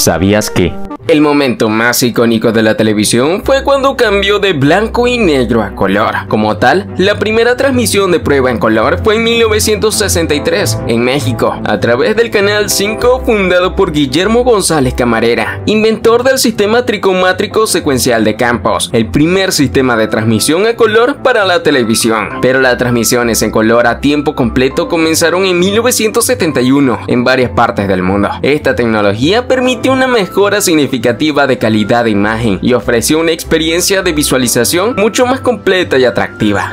¿Sabías que? El momento más icónico de la televisión fue cuando cambió de blanco y negro a color. Como tal, la primera transmisión de prueba en color fue en 1963, en México, a través del Canal 5 fundado por Guillermo González Camarera, inventor del sistema tricomátrico secuencial de campos, el primer sistema de transmisión a color para la televisión. Pero las transmisiones en color a tiempo completo comenzaron en 1971 en varias partes del mundo. Esta tecnología permitió una mejora significativa de calidad de imagen y ofreció una experiencia de visualización mucho más completa y atractiva.